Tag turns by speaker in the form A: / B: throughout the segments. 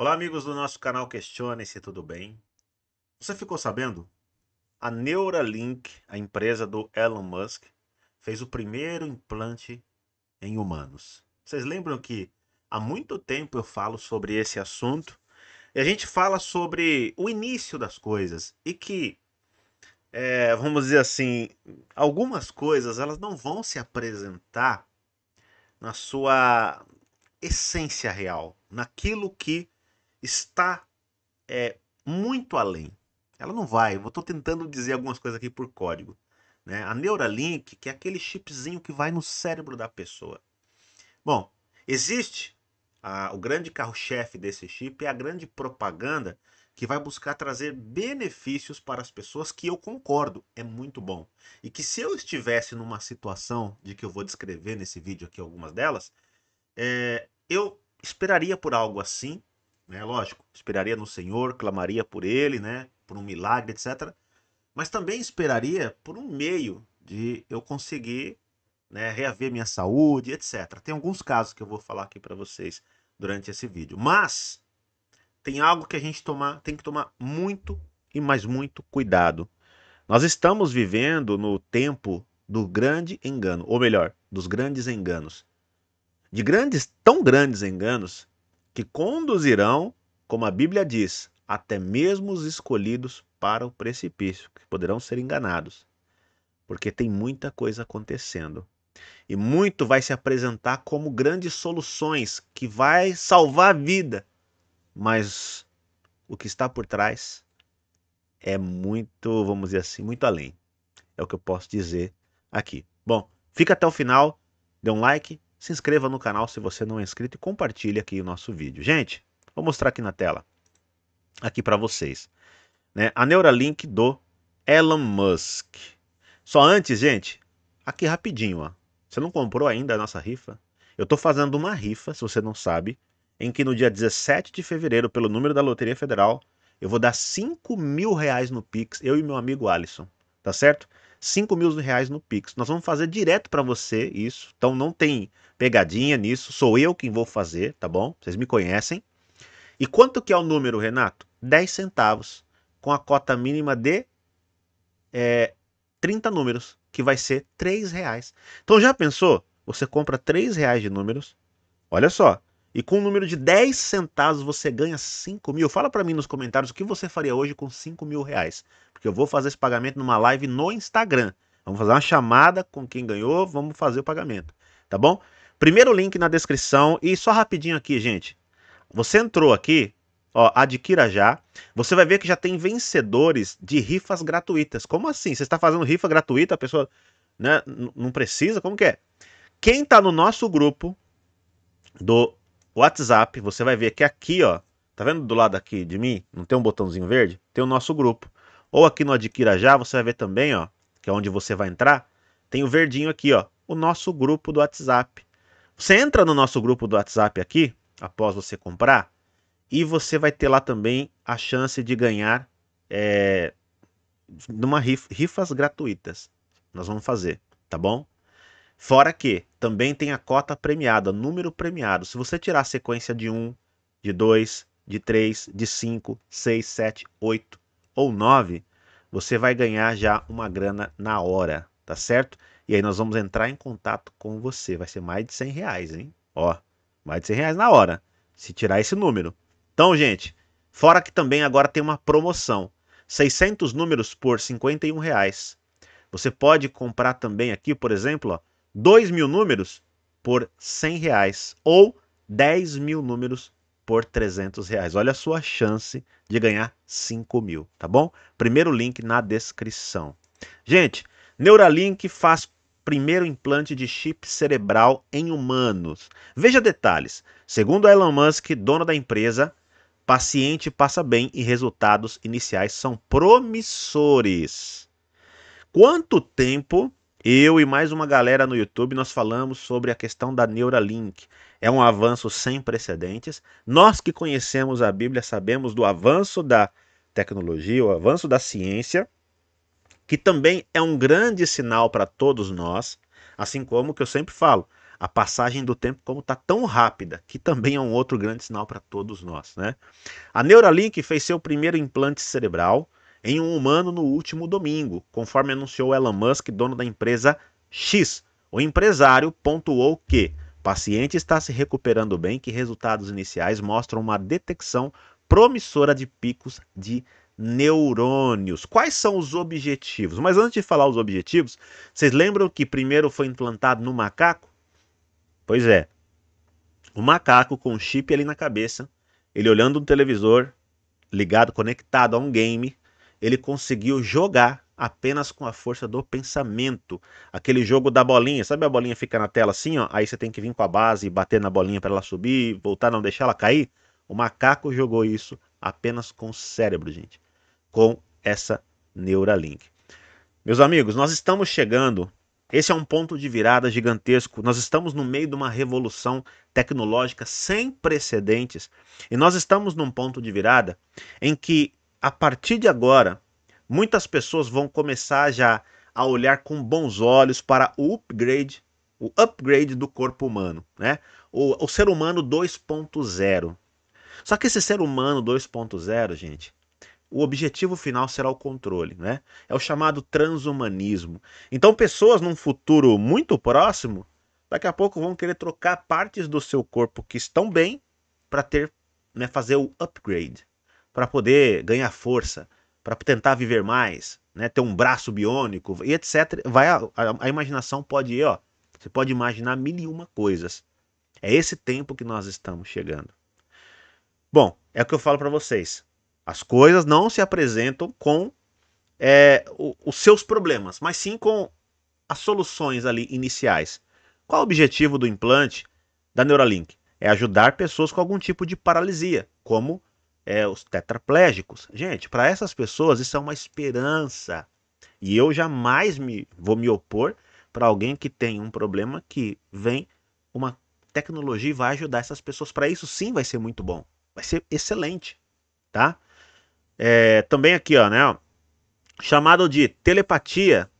A: Olá, amigos do nosso canal Questione-se, tudo bem? Você ficou sabendo? A Neuralink, a empresa do Elon Musk, fez o primeiro implante em humanos. Vocês lembram que há muito tempo eu falo sobre esse assunto e a gente fala sobre o início das coisas e que, é, vamos dizer assim, algumas coisas elas não vão se apresentar na sua essência real, naquilo que está é, muito além. Ela não vai. Eu estou tentando dizer algumas coisas aqui por código. Né? A Neuralink, que é aquele chipzinho que vai no cérebro da pessoa. Bom, existe a, o grande carro-chefe desse chip é a grande propaganda que vai buscar trazer benefícios para as pessoas que eu concordo, é muito bom. E que se eu estivesse numa situação de que eu vou descrever nesse vídeo aqui algumas delas, é, eu esperaria por algo assim né? Lógico, esperaria no Senhor, clamaria por Ele, né? Por um milagre, etc. Mas também esperaria por um meio de eu conseguir né, reaver minha saúde, etc. Tem alguns casos que eu vou falar aqui para vocês durante esse vídeo. Mas tem algo que a gente tomar, tem que tomar muito e mais muito cuidado. Nós estamos vivendo no tempo do grande engano, ou melhor, dos grandes enganos. De grandes, tão grandes enganos, que conduzirão, como a Bíblia diz, até mesmo os escolhidos para o precipício, que poderão ser enganados. Porque tem muita coisa acontecendo. E muito vai se apresentar como grandes soluções que vai salvar a vida. Mas o que está por trás é muito, vamos dizer assim, muito além. É o que eu posso dizer aqui. Bom, fica até o final, dê um like, se inscreva no canal se você não é inscrito e compartilhe aqui o nosso vídeo. Gente, vou mostrar aqui na tela, aqui para vocês. Né? A Neuralink do Elon Musk. Só antes, gente, aqui rapidinho, ó. Você não comprou ainda a nossa rifa? Eu estou fazendo uma rifa, se você não sabe, em que no dia 17 de fevereiro, pelo número da Loteria Federal, eu vou dar 5 mil reais no Pix, eu e meu amigo Alisson, tá certo? 5 mil reais no Pix. Nós vamos fazer direto para você isso. Então não tem pegadinha nisso. Sou eu quem vou fazer, tá bom? Vocês me conhecem. E quanto que é o número, Renato? 10 centavos. Com a cota mínima de é, 30 números, que vai ser 3 reais. Então já pensou? Você compra 3 reais de números. Olha só. E com um número de 10 centavos você ganha 5 mil. Fala para mim nos comentários o que você faria hoje com 5 mil reais. Porque eu vou fazer esse pagamento numa live no Instagram. Vamos fazer uma chamada com quem ganhou, vamos fazer o pagamento. Tá bom? Primeiro link na descrição. E só rapidinho aqui, gente. Você entrou aqui, ó, adquira já. Você vai ver que já tem vencedores de rifas gratuitas. Como assim? Você está fazendo rifa gratuita, a pessoa né, não precisa? Como que é? Quem está no nosso grupo do WhatsApp, você vai ver que aqui, ó, tá vendo do lado aqui de mim? Não tem um botãozinho verde? Tem o nosso grupo. Ou aqui no Adquira Já, você vai ver também, ó, que é onde você vai entrar, tem o verdinho aqui, ó, o nosso grupo do WhatsApp. Você entra no nosso grupo do WhatsApp aqui, após você comprar, e você vai ter lá também a chance de ganhar é, numa rif, rifas gratuitas. Nós vamos fazer, tá bom? Fora que também tem a cota premiada, número premiado. Se você tirar a sequência de 1, de 2, de 3, de 5, 6, 7, 8 ou 9, você vai ganhar já uma grana na hora, tá certo? E aí nós vamos entrar em contato com você. Vai ser mais de 100 reais, hein? Ó, mais de 100 reais na hora, se tirar esse número. Então, gente, fora que também agora tem uma promoção. 600 números por 51 reais. Você pode comprar também aqui, por exemplo, ó, 2 mil números por 100 reais ou 10 mil números por 300 reais. Olha a sua chance de ganhar 5 mil, tá bom? Primeiro link na descrição. Gente, Neuralink faz primeiro implante de chip cerebral em humanos. Veja detalhes. Segundo Elon Musk, dono da empresa, paciente passa bem e resultados iniciais são promissores. Quanto tempo eu e mais uma galera no YouTube nós falamos sobre a questão da Neuralink. É um avanço sem precedentes. Nós que conhecemos a Bíblia sabemos do avanço da tecnologia, o avanço da ciência, que também é um grande sinal para todos nós, assim como que eu sempre falo, a passagem do tempo como está tão rápida, que também é um outro grande sinal para todos nós. Né? A Neuralink fez seu primeiro implante cerebral em um humano no último domingo, conforme anunciou Elon Musk, dono da empresa X. O empresário pontuou que o paciente está se recuperando bem, que resultados iniciais mostram uma detecção promissora de picos de neurônios. Quais são os objetivos? Mas antes de falar os objetivos, vocês lembram que primeiro foi implantado no macaco? Pois é. O macaco com um chip ali na cabeça, ele olhando um televisor, ligado, conectado a um game, ele conseguiu jogar apenas com a força do pensamento. Aquele jogo da bolinha, sabe a bolinha fica na tela assim, ó, aí você tem que vir com a base e bater na bolinha para ela subir, voltar, não deixar ela cair? O macaco jogou isso apenas com o cérebro, gente com essa Neuralink. Meus amigos, nós estamos chegando. Esse é um ponto de virada gigantesco. Nós estamos no meio de uma revolução tecnológica sem precedentes e nós estamos num ponto de virada em que, a partir de agora, muitas pessoas vão começar já a olhar com bons olhos para o upgrade, o upgrade do corpo humano, né? O, o ser humano 2.0. Só que esse ser humano 2.0, gente, o objetivo final será o controle, né? É o chamado transhumanismo. Então, pessoas num futuro muito próximo, daqui a pouco vão querer trocar partes do seu corpo que estão bem para ter, né, fazer o upgrade, para poder ganhar força, para tentar viver mais, né, ter um braço biônico e etc. Vai a, a, a imaginação pode ir, ó. Você pode imaginar mil e uma coisas. É esse tempo que nós estamos chegando. Bom, é o que eu falo para vocês. As coisas não se apresentam com é, o, os seus problemas, mas sim com as soluções ali iniciais. Qual o objetivo do implante da Neuralink? É ajudar pessoas com algum tipo de paralisia, como é, os tetraplégicos. Gente, para essas pessoas isso é uma esperança. E eu jamais me, vou me opor para alguém que tem um problema que vem uma tecnologia e vai ajudar essas pessoas. Para isso sim vai ser muito bom. Vai ser excelente, tá? É, também aqui, ó, né? Chamado de telepatia,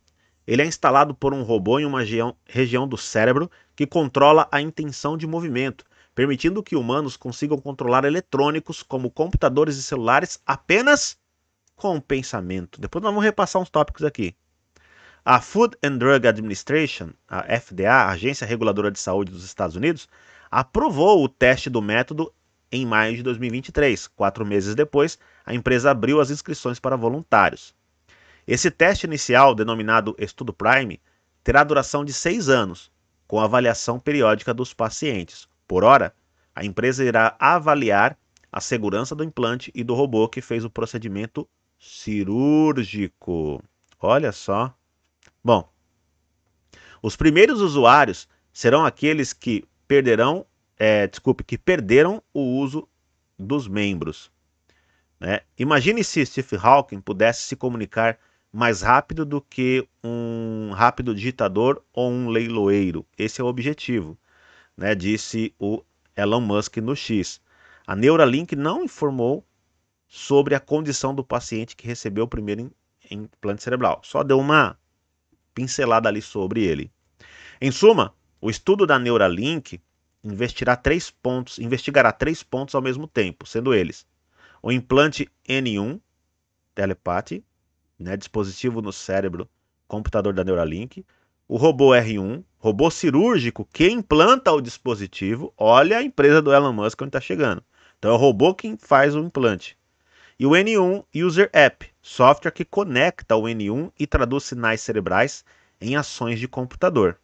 A: ele é instalado por um robô em uma região do cérebro que controla a intenção de movimento, permitindo que humanos consigam controlar eletrônicos como computadores e celulares apenas com o pensamento. Depois nós vamos repassar uns tópicos aqui. A Food and Drug Administration, a FDA, a Agência Reguladora de Saúde dos Estados Unidos, aprovou o teste do método em maio de 2023. Quatro meses depois, a empresa abriu as inscrições para voluntários. Esse teste inicial, denominado Estudo Prime, terá duração de seis anos, com avaliação periódica dos pacientes. Por hora, a empresa irá avaliar a segurança do implante e do robô que fez o procedimento cirúrgico. Olha só. Bom, os primeiros usuários serão aqueles que perderão é, desculpe, que perderam o uso dos membros. Né? Imagine se Steve Hawking pudesse se comunicar mais rápido do que um rápido digitador ou um leiloeiro. Esse é o objetivo, né? disse o Elon Musk no X. A Neuralink não informou sobre a condição do paciente que recebeu o primeiro implante cerebral. Só deu uma pincelada ali sobre ele. Em suma, o estudo da Neuralink investirá três pontos, investigará três pontos ao mesmo tempo, sendo eles o implante N1, telepate, né, dispositivo no cérebro, computador da Neuralink, o robô R1, robô cirúrgico que implanta o dispositivo. Olha a empresa do Elon Musk onde está chegando. Então é o robô que faz o implante. E o N1 User App, software que conecta o N1 e traduz sinais cerebrais em ações de computador.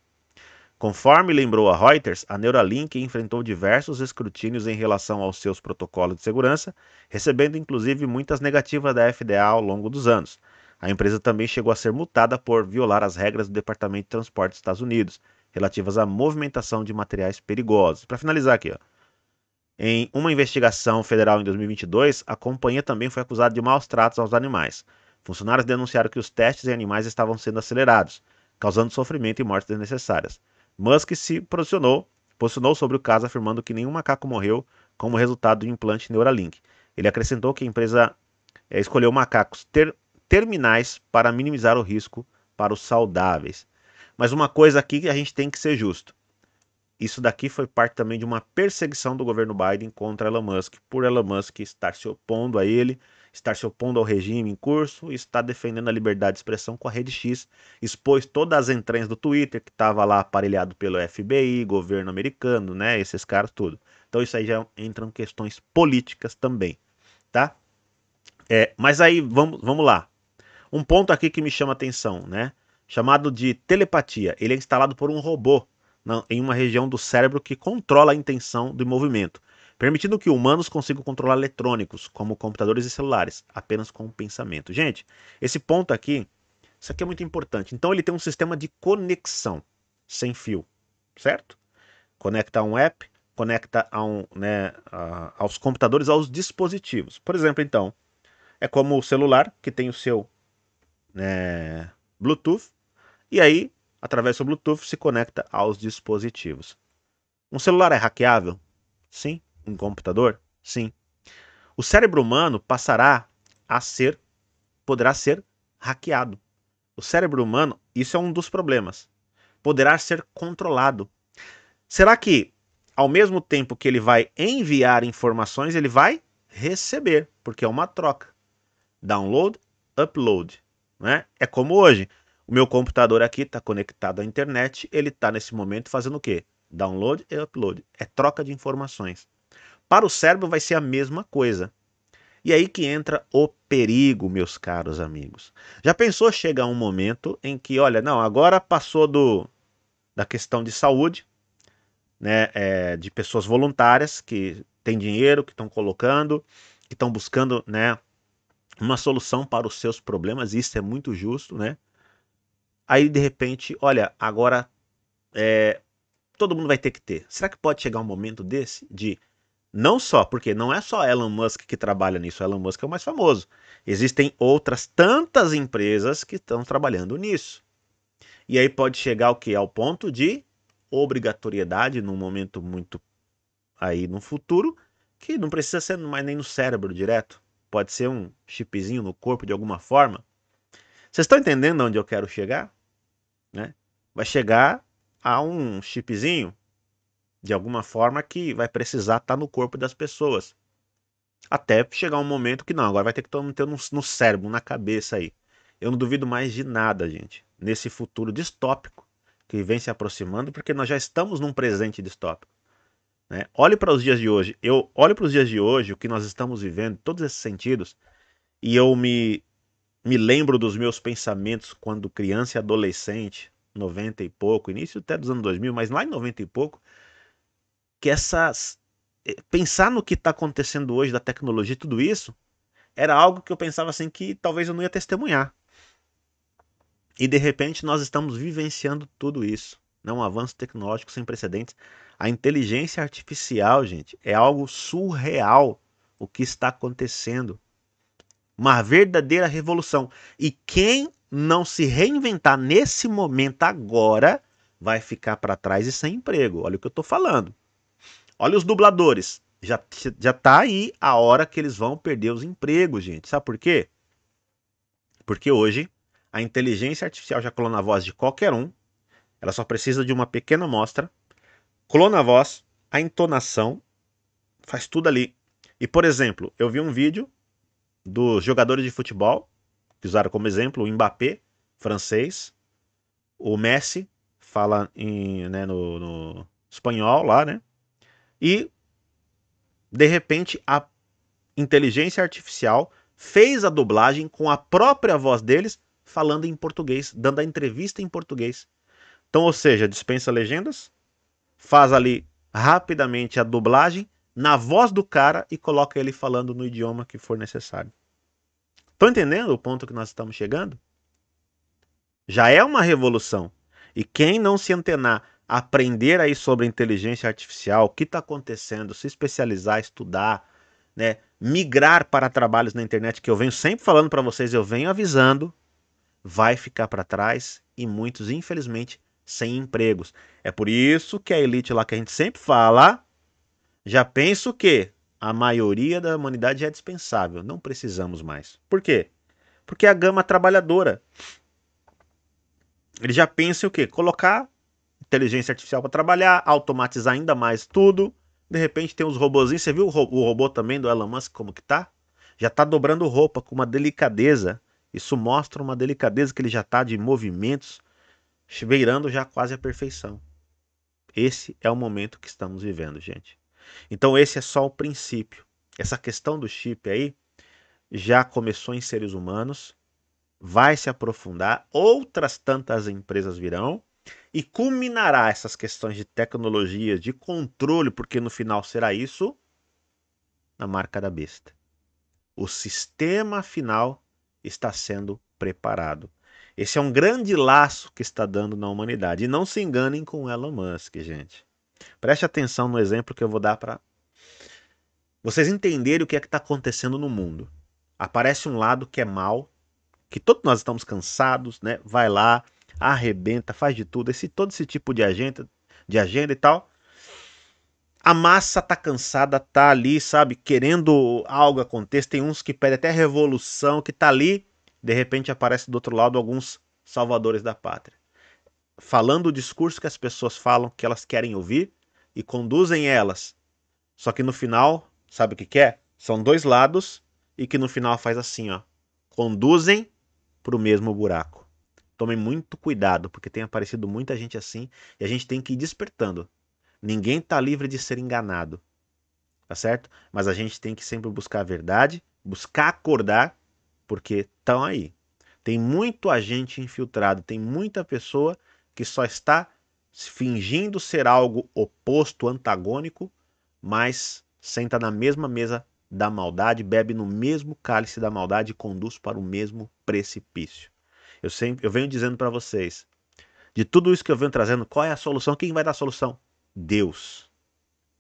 A: Conforme lembrou a Reuters, a Neuralink enfrentou diversos escrutínios em relação aos seus protocolos de segurança, recebendo inclusive muitas negativas da FDA ao longo dos anos. A empresa também chegou a ser multada por violar as regras do Departamento de Transporte dos Estados Unidos, relativas à movimentação de materiais perigosos. Para finalizar aqui, ó. em uma investigação federal em 2022, a companhia também foi acusada de maus tratos aos animais. Funcionários denunciaram que os testes em animais estavam sendo acelerados, causando sofrimento e mortes desnecessárias. Musk se posicionou, posicionou sobre o caso afirmando que nenhum macaco morreu como resultado do implante Neuralink. Ele acrescentou que a empresa é, escolheu macacos ter, terminais para minimizar o risco para os saudáveis. Mas uma coisa aqui que a gente tem que ser justo. isso daqui foi parte também de uma perseguição do governo Biden contra Elon Musk, por Elon Musk estar se opondo a ele, estar se opondo ao regime em curso e estar defendendo a liberdade de expressão com a Rede X, expôs todas as entranhas do Twitter, que estava lá aparelhado pelo FBI, governo americano, né, esses caras tudo. Então isso aí já entram questões políticas também, tá? É, mas aí vamos, vamos lá. Um ponto aqui que me chama atenção, né? Chamado de telepatia. Ele é instalado por um robô em uma região do cérebro que controla a intenção do movimento, permitindo que humanos consigam controlar eletrônicos, como computadores e celulares, apenas com o pensamento. Gente, esse ponto aqui, isso aqui é muito importante. Então ele tem um sistema de conexão sem fio, certo? Conecta a um app, conecta a um, né, a, aos computadores, aos dispositivos. Por exemplo, então, é como o celular que tem o seu né, Bluetooth, e aí através do Bluetooth, se conecta aos dispositivos. Um celular é hackeável? Sim. Um computador? Sim. O cérebro humano passará a ser, poderá ser hackeado. O cérebro humano, isso é um dos problemas, poderá ser controlado. Será que, ao mesmo tempo que ele vai enviar informações, ele vai receber, porque é uma troca. Download, upload. Né? É como hoje. O meu computador aqui está conectado à internet, ele está nesse momento fazendo o quê? Download e upload. É troca de informações. Para o cérebro vai ser a mesma coisa. E aí que entra o perigo, meus caros amigos. Já pensou chegar um momento em que, olha, não, agora passou do da questão de saúde, né, é, de pessoas voluntárias que têm dinheiro, que estão colocando, que estão buscando, né, uma solução para os seus problemas. Isso é muito justo, né? Aí de repente, olha, agora é, todo mundo vai ter que ter. Será que pode chegar um momento desse de não só, porque não é só Elon Musk que trabalha nisso, Elon Musk é o mais famoso. Existem outras tantas empresas que estão trabalhando nisso. E aí pode chegar o que? Ao ponto de obrigatoriedade num momento muito aí no futuro, que não precisa ser mais nem no cérebro direto. Pode ser um chipzinho no corpo de alguma forma. Vocês estão entendendo onde eu quero chegar? né? Vai chegar a um chipzinho de alguma forma que vai precisar estar tá no corpo das pessoas. Até chegar um momento que não, agora vai ter que ter no, no cérebro, na cabeça aí. Eu não duvido mais de nada, gente, nesse futuro distópico que vem se aproximando, porque nós já estamos num presente distópico. Né? Olhe para os dias de hoje. Eu olho para os dias de hoje, o que nós estamos vivendo, todos esses sentidos, e eu me me lembro dos meus pensamentos quando criança e adolescente, 90 e pouco, início até dos anos 2000, mas lá em 90 e pouco, que essas eh, pensar no que está acontecendo hoje da tecnologia tudo isso era algo que eu pensava assim que talvez eu não ia testemunhar. E de repente nós estamos vivenciando tudo isso. Né? Um avanço tecnológico sem precedentes. A inteligência artificial, gente, é algo surreal o que está acontecendo. Uma verdadeira revolução. E quem não se reinventar nesse momento agora vai ficar para trás e sem emprego. Olha o que eu estou falando. Olha os dubladores. Já, já tá aí a hora que eles vão perder os empregos, gente. Sabe por quê? Porque hoje a inteligência artificial já clona a voz de qualquer um. Ela só precisa de uma pequena amostra. Clona a voz, a entonação, faz tudo ali. E, por exemplo, eu vi um vídeo dos jogadores de futebol, que usaram como exemplo o Mbappé, francês, o Messi, fala em, né, no, no espanhol lá, né? E, de repente, a inteligência artificial fez a dublagem com a própria voz deles falando em português, dando a entrevista em português. Então, ou seja, dispensa legendas, faz ali rapidamente a dublagem na voz do cara e coloca ele falando no idioma que for necessário. Estão entendendo o ponto que nós estamos chegando? Já é uma revolução. E quem não se antenar, aprender aí sobre inteligência artificial, o que está acontecendo, se especializar, estudar, né, migrar para trabalhos na internet, que eu venho sempre falando para vocês, eu venho avisando, vai ficar para trás e muitos, infelizmente, sem empregos. É por isso que a elite lá que a gente sempre fala já pensa o quê? A maioria da humanidade é dispensável, não precisamos mais. Por quê? Porque a gama trabalhadora. Ele já pensa o quê? Colocar inteligência artificial para trabalhar, automatizar ainda mais tudo. De repente tem os robozinhos. Você viu o robô também do Elon Musk como que tá? Já tá dobrando roupa com uma delicadeza. Isso mostra uma delicadeza que ele já tá de movimentos, beirando já quase a perfeição. Esse é o momento que estamos vivendo, gente. Então esse é só o princípio. Essa questão do chip aí já começou em seres humanos, vai se aprofundar, outras tantas empresas virão e culminará essas questões de tecnologia, de controle, porque no final será isso na marca da besta. O sistema final está sendo preparado. Esse é um grande laço que está dando na humanidade. E não se enganem com Elon Musk, gente. Preste atenção no exemplo que eu vou dar para vocês entenderem o que é que está acontecendo no mundo. Aparece um lado que é mal, que todos nós estamos cansados, né? Vai lá, arrebenta, faz de tudo, esse todo esse tipo de agenda, de agenda e tal. A massa tá cansada, tá ali, sabe, querendo algo aconteça. Tem uns que pedem até revolução, que tá ali, de repente aparece do outro lado alguns salvadores da pátria. Falando o discurso que as pessoas falam que elas querem ouvir e conduzem elas. Só que no final, sabe o que, que é? São dois lados e que no final faz assim, ó. Conduzem para o mesmo buraco. Tomem muito cuidado, porque tem aparecido muita gente assim e a gente tem que ir despertando. Ninguém está livre de ser enganado, tá certo? Mas a gente tem que sempre buscar a verdade, buscar acordar, porque estão aí. Tem muito agente infiltrado, tem muita pessoa que só está fingindo ser algo oposto, antagônico, mas senta na mesma mesa da maldade, bebe no mesmo cálice da maldade e conduz para o mesmo precipício. Eu sempre eu venho dizendo para vocês, de tudo isso que eu venho trazendo, qual é a solução? Quem vai dar a solução? Deus.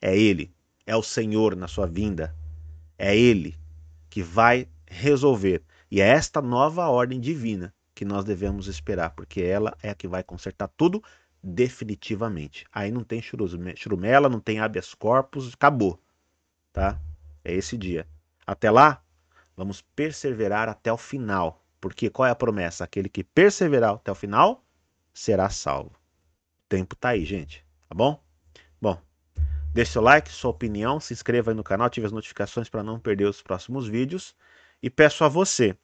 A: É ele, é o Senhor na sua vinda. É ele que vai resolver. E é esta nova ordem divina que nós devemos esperar, porque ela é a que vai consertar tudo definitivamente. Aí não tem churumela, não tem habeas corpus, acabou. Tá? É esse dia. Até lá, vamos perseverar até o final. Porque qual é a promessa? Aquele que perseverar até o final será salvo. O tempo tá aí, gente. Tá bom? Bom, deixe seu like, sua opinião, se inscreva aí no canal, ative as notificações para não perder os próximos vídeos. E peço a você,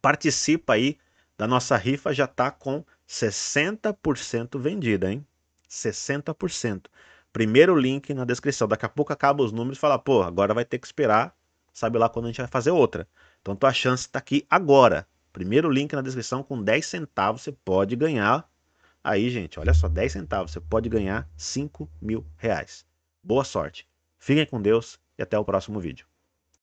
A: participa aí da nossa rifa, já tá com 60% vendida, hein? 60%. Primeiro link na descrição. Daqui a pouco acaba os números e fala, pô, agora vai ter que esperar, sabe lá quando a gente vai fazer outra. Então tua chance está aqui agora. Primeiro link na descrição com 10 centavos você pode ganhar. Aí, gente, olha só, 10 centavos você pode ganhar 5 mil reais. Boa sorte. Fiquem com Deus e até o próximo vídeo.